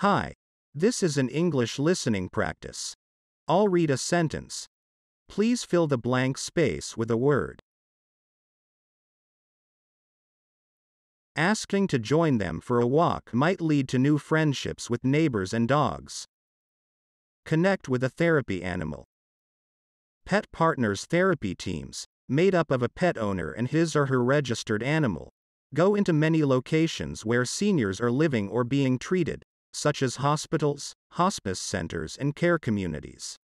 Hi. This is an English listening practice. I'll read a sentence. Please fill the blank space with a word. Asking to join them for a walk might lead to new friendships with neighbors and dogs. Connect with a therapy animal. Pet Partners therapy teams, made up of a pet owner and his or her registered animal, go into many locations where seniors are living or being treated, such as hospitals, hospice centers, and care communities.